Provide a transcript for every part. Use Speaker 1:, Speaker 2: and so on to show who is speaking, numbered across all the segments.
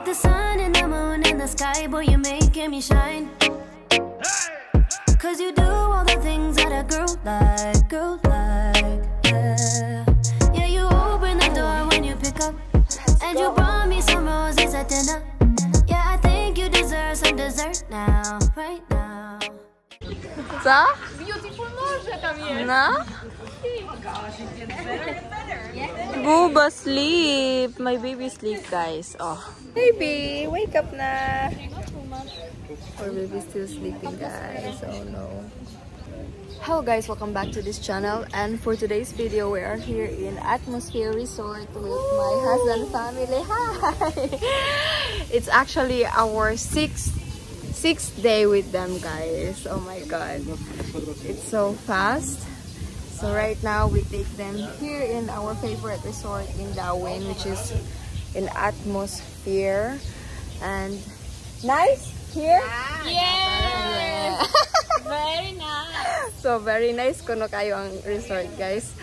Speaker 1: like the sun and the moon and the sky, boy, you're making me shine. Cause you do all the things that a girl like, girl like, yeah. Yeah, you open the door when you pick up, and you brought me some roses at dinner. Yeah, I think you deserve some dessert now, right now.
Speaker 2: Co?
Speaker 3: Beautiful morze tam jest.
Speaker 2: No? Buba sleep. My baby sleep, guys. Oh. Baby, wake up na. Our baby still sleeping, guys. Oh no. Hello guys, welcome back to this channel and for today's video we are here in Atmosphere Resort with my husband family. Hi! It's actually our sixth sixth day with them guys. Oh my god. It's so fast. So right now we take them here in our favorite resort in Dauin which is in Atmosphere and nice here. Yeah.
Speaker 3: Very nice.
Speaker 2: So very nice kuno kayo ang resort guys.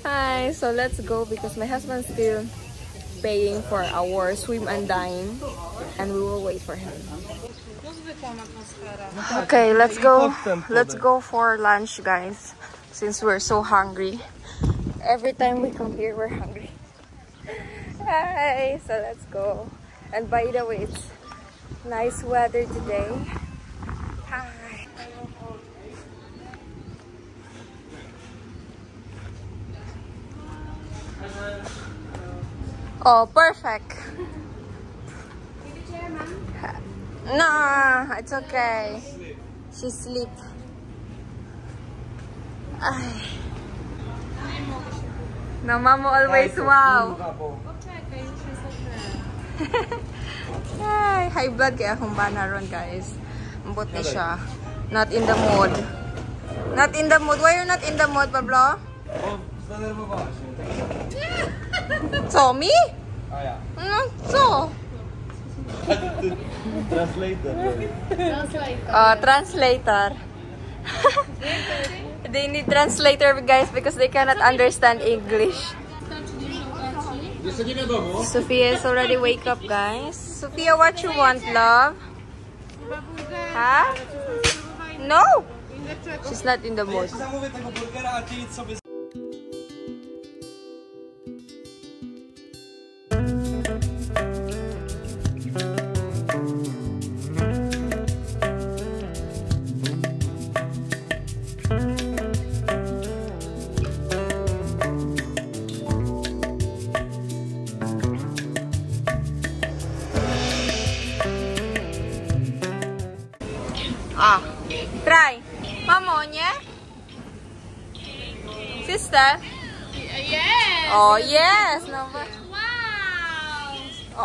Speaker 2: Hi, so let's go because my husband's still paying for our swim and dine and we will wait for him. Okay, let's go. Let's go for lunch guys since we're so hungry. Every time we come here we're hungry. Hi, so let's go. And by the way, it's nice weather today. Hi. Oh, perfect. Nah, it's okay. She sleep. Ay. No, mamo always wow. Ay, high blood kaya akong bana ron, guys. Ambot ni siya. Not in the mood. Not in the mood. Why you're not in the mood, Pablo?
Speaker 4: Się.
Speaker 2: Co, me?
Speaker 4: A ja.
Speaker 2: No, co?
Speaker 4: Translator.
Speaker 2: Uh, translator. They need translator, guys, because they cannot understand English. Sophia is already wake up, guys. Sophia, what you want, love? Huh? No! She's not in the mood.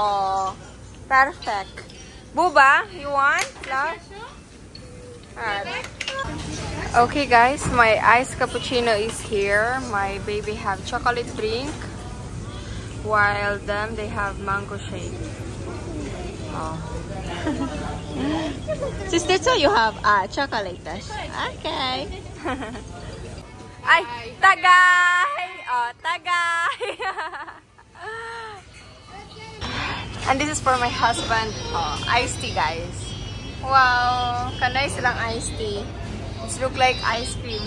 Speaker 2: Oh, perfect. Buba, you want? Love? Okay guys, my iced cappuccino is here. My baby have chocolate drink. While them, they have mango shake. Oh. Sister, so you have ah, chocolate. Okay. Ay, tagay! Oh, tagay! And this is for my husband. Oh, iced tea, guys. Wow, kanay silang iced tea. It look like ice cream.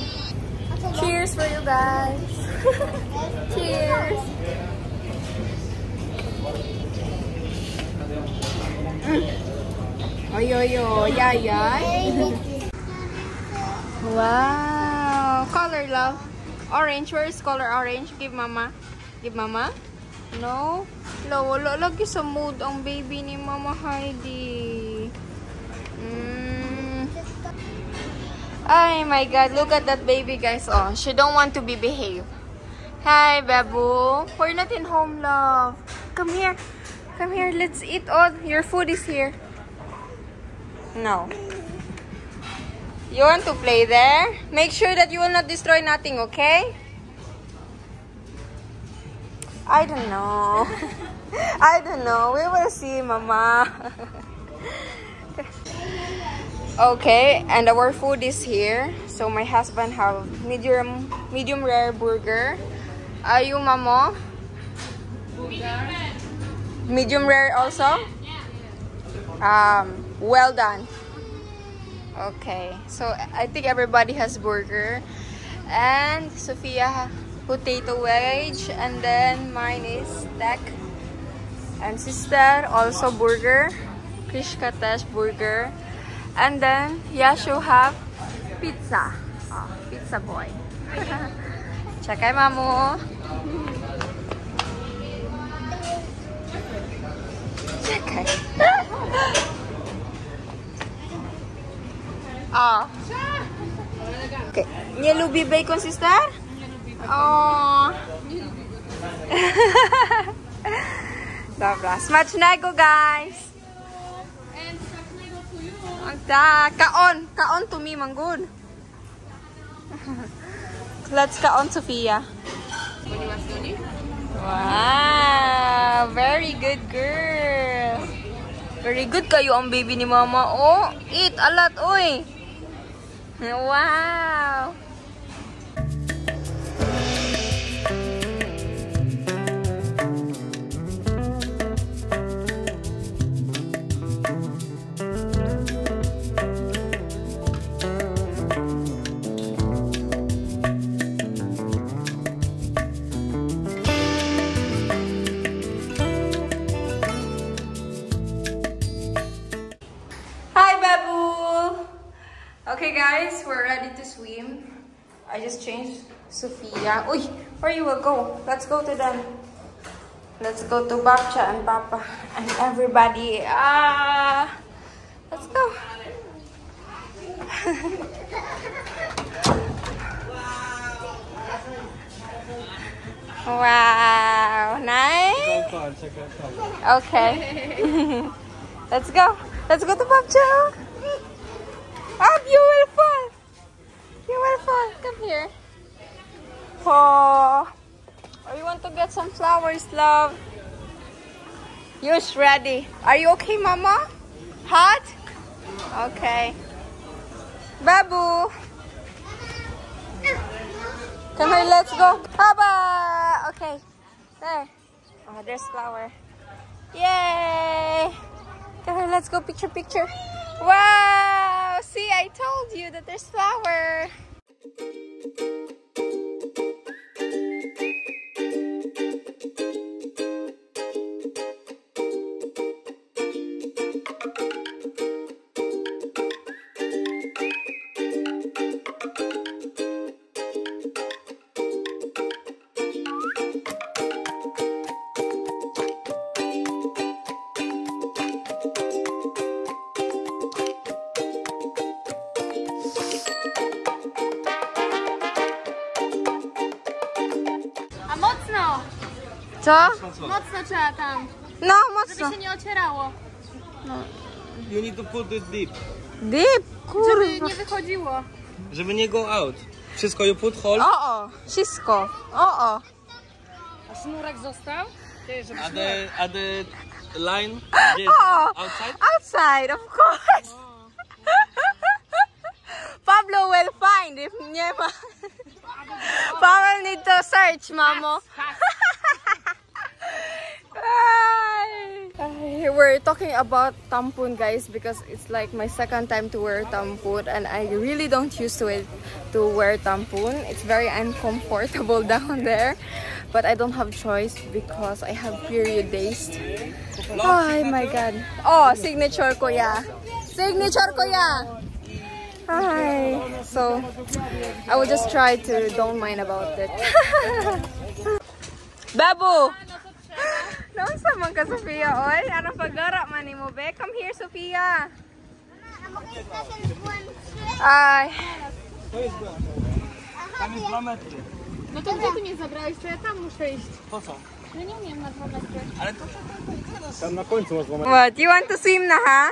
Speaker 2: Cheers for you guys. Cheers. Mm. Oy, oy, oy, wow. Color, love. Orange. Where is color orange? Give mama. Give mama. No? No, wala lagi sa mood ang baby ni Mama Heidi. Mm. Ay my God, look at that baby guys. Oh, she don't want to be behave. Hi, Babu. We're not in home, love. Come here. Come here. Let's eat all. Your food is here. No. You want to play there? Make sure that you will not destroy nothing, okay? I don't know. I don't know. We will see, Mama. okay, and our food is here. So my husband have medium medium rare burger. Are you, Mamo? Medium rare also? Um, well done. Okay, so I think everybody has burger. And Sophia, potato wedge. And then mine is steak. And sister, also burger. Krishka Tash burger. And then Yashu have pizza. Oh, pizza boy. Czekaj, mamu. Czekaj. O. Okay. Nie lubi bacon, sister? O. Dobra, smacznego, guys.
Speaker 3: And smacznego to you.
Speaker 2: Magda, kaon. Kaon to me, manggod. Let's kaon, Sophia. Wow, very good girl. Very good kayo ang baby ni mama. Oh, eat a lot, oy. Wow. I just changed Sophia. Uy, where you will go? Let's go to them. Let's go to Babcia and Papa and everybody. Ah, let's go. wow, nice. Okay. Let's go. Let's go to Babcho. Up, you fall. Come here. Oh. You want to get some flowers, love? You's ready. Are you okay, Mama? Hot? Okay. Babu. Come here, let's go. Haba. Okay. There. Oh, there's flower. Yay! Come here, let's go picture picture. Wow! See, I told you that there's flower. Co?
Speaker 3: Mocno trzeba tam,
Speaker 2: No,
Speaker 3: żeby
Speaker 2: mocno.
Speaker 3: się nie ocierało.
Speaker 4: You need to put it deep.
Speaker 2: Deep,
Speaker 3: Żeby
Speaker 2: kurwa.
Speaker 3: nie wychodziło.
Speaker 4: Żeby nie go out. Wszystko you put hold.
Speaker 2: O, o, wszystko. O, o.
Speaker 3: A sznurek został?
Speaker 4: A the, a the line
Speaker 2: O,
Speaker 4: outside.
Speaker 2: outside, of course. Pablo will find if nie ma. Pablo need to search, mamo. We're talking about tampon guys because it's like my second time to wear tampon and I really don't used to it to wear tampon. It's very uncomfortable down there but I don't have choice because I have period days. Oh my god. Oh, signature ko ya. Signature ko ya. Hi. So I will just try to don't mind about it. Babu. Noon sa man ka, Sophia, oy? Anong paglaro man mo, be? Come here, Sophia. Ay.
Speaker 4: Tam jest 2 metry.
Speaker 3: No to gdzie ty mnie zabrałeś? To ja tam muszę iść.
Speaker 4: Po co?
Speaker 3: Ja nie umiem na dwa metry.
Speaker 4: Ale to Tam na końcu masz 2 metry.
Speaker 2: What? You want to swim na, ha?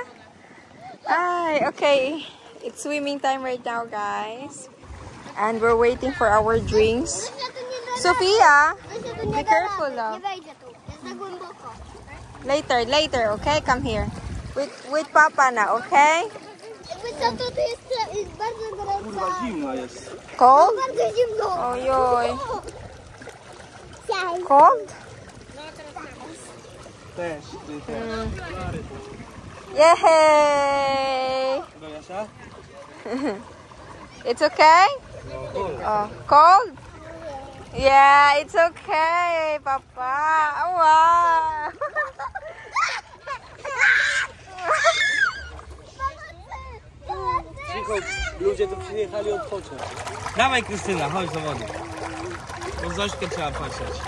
Speaker 2: Ay, okay. It's swimming time right now, guys. And we're waiting for our drinks. Sophia, be careful, love.
Speaker 5: Nie wejdzie tu, jest za głęboko.
Speaker 2: Later, later, okay? Come here. With, with Papa now, okay?
Speaker 5: Jakby co, to tu jest, jest bardzo gorąco.
Speaker 4: Zimna jest.
Speaker 2: Cold? Ojoj. Cold?
Speaker 4: Też. Ty też.
Speaker 2: Yay! It's okay? Oh, cold? Yeah, it's okay, Papa. Wow!
Speaker 4: Cicho, ludzie tu przyjechali odpocząć. Dawaj Krystyna, chodź do wody. Bo Zośkę trzeba patrzeć.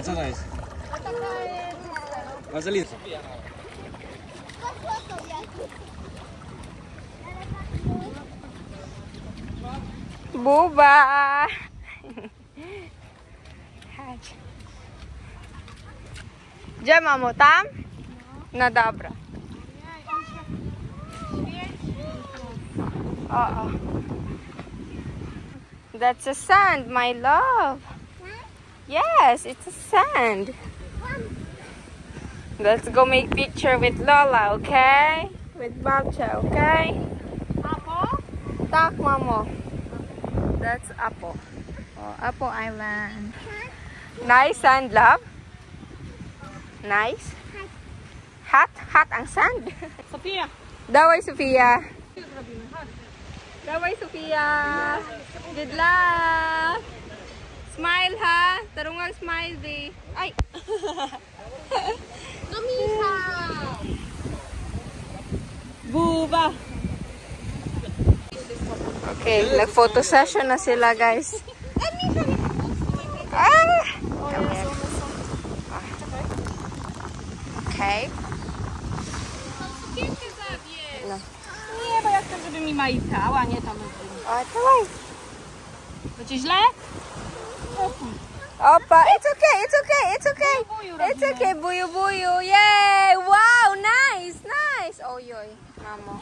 Speaker 4: A co to jest? Wazelina.
Speaker 2: Buba! Chodź. Gdzie, mamo? Tam? No dobra. O, o. That's a sand, my love. Yes, it's a sand. Let's go make picture with Lola, okay? With Babcia, okay?
Speaker 3: Apo?
Speaker 2: Tak, mamo. That's Apo. Oh, Apo Island. Nice sand, love. Nice. Hot, hot ang sand.
Speaker 3: Sofia.
Speaker 2: Dawaj, Sofia. Dawaj, Sofia. Good luck. Smile, ha? Tarungal smile, di. Ay.
Speaker 3: Domisa!
Speaker 2: Buba. Okay, nag-photo session na sila, guys. Ah! Come here. Okay. No.
Speaker 3: Nie, bo ja chcę, żeby mi majtała, nie tam.
Speaker 2: O, dawaj.
Speaker 3: Będzie źle?
Speaker 2: Opa, it's okay, it's okay, it's okay.
Speaker 3: Buju,
Speaker 2: It's okay, buyu buyu. Yay! Wow, nice, nice. Oyoy, mamo.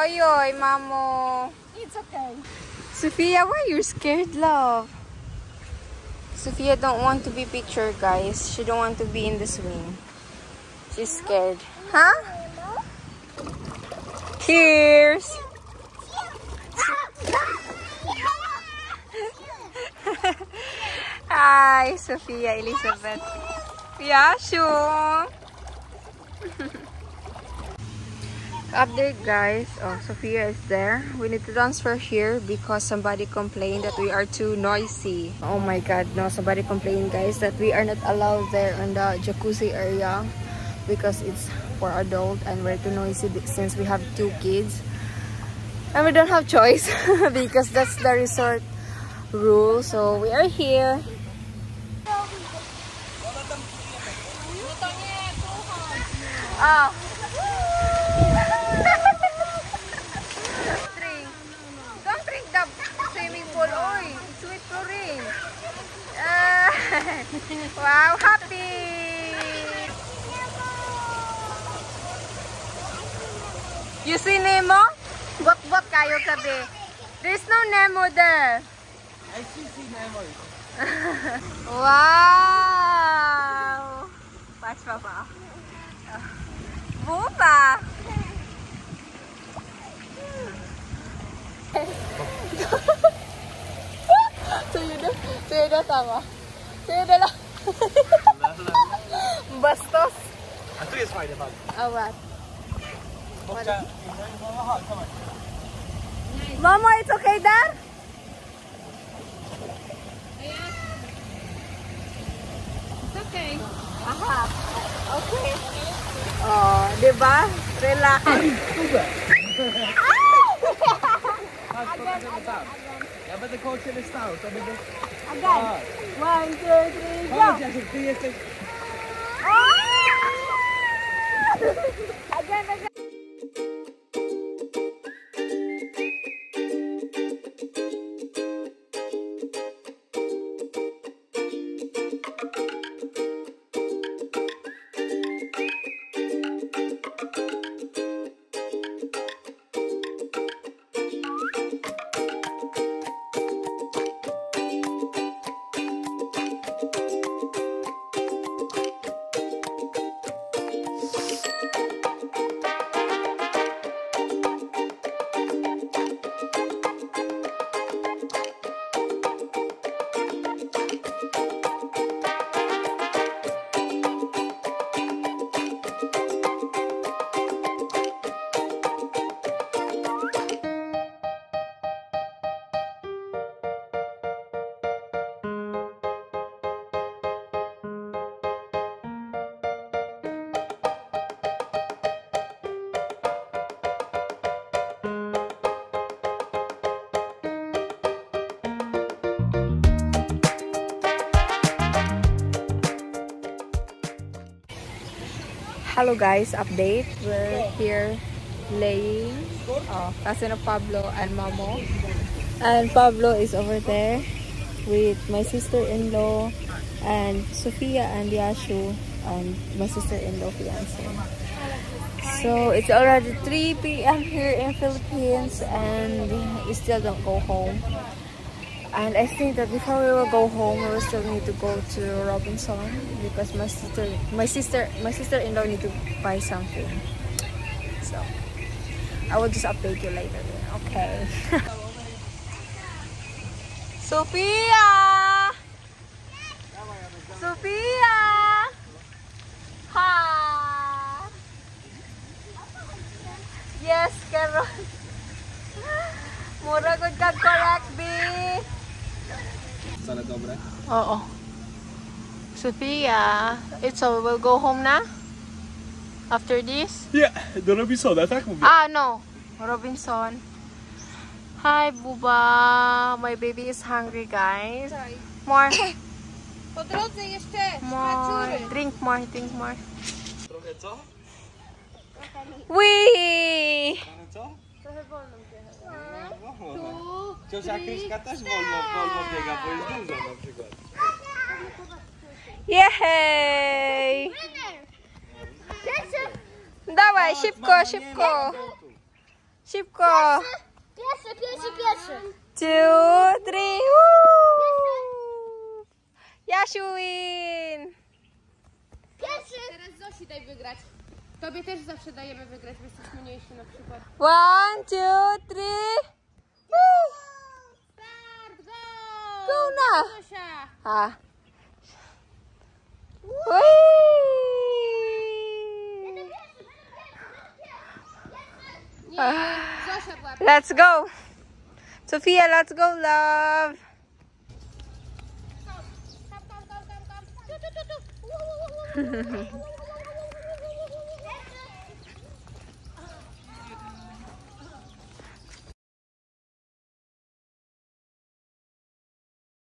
Speaker 2: Oyoy, mamo.
Speaker 3: It's okay.
Speaker 2: Sophia, why you scared, love? Sophia don't want to be pictured, guys. She don't want to be in the swing. She's scared. Huh? Cheers! Hi, Sophia Elizabeth. Yeah, sure. Update guys. Oh, Sophia is there. We need to transfer here because somebody complained that we are too noisy. Oh my god, no. Somebody complained guys that we are not allowed there in the jacuzzi area because it's for adult and we're too noisy since we have two kids. And we don't have choice because that's the resort rule. So we are here. Oh. wow, happy. You see Nemo? Bot-bot kayo gabi. There's no Nemo there.
Speaker 4: I see, see Nemo.
Speaker 2: Wow! Watch Papa. Buba! Sa'yo na. Sa'yo na tama. Sa'yo na lang. Bastos.
Speaker 4: A tu jest fajne, pan.
Speaker 2: Awat.
Speaker 4: Babcia, mama, chodź, chodź.
Speaker 2: Mama, it's okay there?
Speaker 3: It's okay.
Speaker 2: Aha. Okay. Oh, di ba? Relax.
Speaker 4: Chodź, pokażemy tam. Ja będę koło ciebie stał, to będę...
Speaker 2: Agad. One, two, three, go. Hello guys, update. We're here laying. Oh, of Pablo and Mamo. And Pablo is over there with my sister-in-law and Sophia and Yashu and my sister-in-law fiance. So it's already 3 p.m. here in Philippines and we still don't go home. And I think that before we will go home, we will still need to go to Robinson because my sister, my sister, my sister-in-law need to buy something. So I will just update you later. Okay. Sophia, Sophia, Oo. Sophia, it's so we'll go home na? After this?
Speaker 4: Yeah, do Robinsona, tak mówię.
Speaker 2: Ah, no. Robinson. Hi, Buba. My baby is hungry, guys. More.
Speaker 3: Po
Speaker 2: More. Drink more, drink more.
Speaker 4: Trochę?
Speaker 2: Wee!
Speaker 4: Trochę co? Trochę wolno Ciocia Kryśka też wolno, wolno biega, bo jest duża na przykład.
Speaker 2: Yay! Dawaj, szybko, szybko. Szybko.
Speaker 5: Pierwszy, pierwszy, pierwszy.
Speaker 2: Two, three. Woo! Yashu win!
Speaker 5: Pierwszy.
Speaker 3: Teraz Zosi daj wygrać. Tobie też zawsze dajemy wygrać, bo jesteś mniejszy na przykład.
Speaker 2: One, two, three. Ah.
Speaker 3: Była
Speaker 2: Let's go. Sophia, let's go, love.